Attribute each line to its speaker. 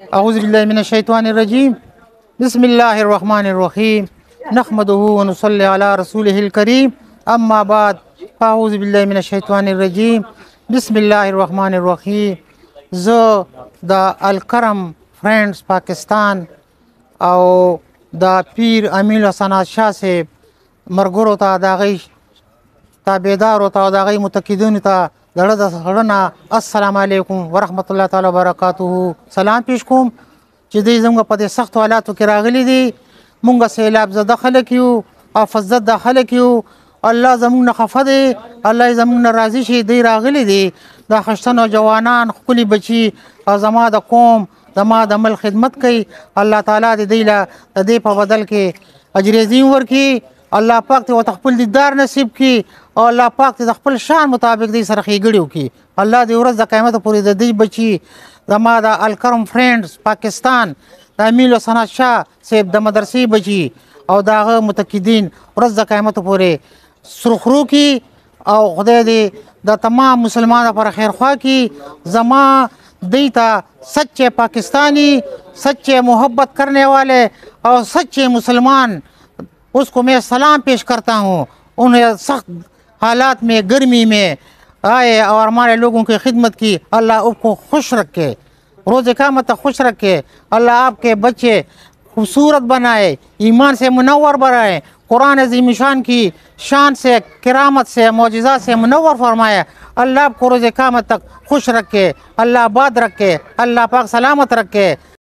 Speaker 1: اعوذ بالله من الشیطان الرجیم بسم الله الرحمن الرحیم نحمده ونصلي على رسوله الكريم اما بعد اعوذ بالله من الشیطان الرجیم بسم الله الرحمن الرحیم زه د الکرم فرندز پاکستان او د پیر امین حسن شاه صاحب مرګرو ته د غي تابعدار او د غي متقیدون ته دړه د سړنا السلام علیکم ورحمت الله تعالی وبرکاته سلام پیش کوم چې دې زموږ په دې سخت حالاتو کې راغلي دي مونږه سیلاب زده خلک یو او فزت د خلک یو الله زموږ نه خفه دی الله زموږ نه راضي شي دی راغلي دي دا خشتنو جوانان خپل بچي او زما د قوم زما د عمل خدمت کوي الله تعالی دې دی له دې په بدل کې اجر عظیم ورکي الله پاک ته ورته خپل دیدار نصیب کړي او الله پاک ته د خپل شان مطابق دی سره ښېګړې وکړي الله دې ورځ د قیامت پورې د دوی بچي زما د الکرم فرینډز پاکستان د امیل او ثنا شاه صاحب د مدرسې بچي او د هغه متقدین ورځ د قیامت پورې سرخرو کړي او خدای دې د تمام مسلمانانو پر خیر خوا کی زما دیتا سچے پاکستانی سچے محبت کرنے والے اور سچے مسلمان اس کو میں سلام پیش کرتا ہوں انہیں سخت حالات میں گرمی میں آئے اور ہمارے لوگوں کی خدمت کی اللہ اس کو خوش رکھے روزه کا مت خوش رکھے الله اپ کې بچي خوبصورت بنائے ایمان سے منور بنائے قرآن عظیم شان کی شان سے کرامت سے معجزہ سے منور فرمایا اللہ آپ کو روز قیامت تک خوش رکھے اللہ آباد رکھے اللہ پاک سلامت رکھے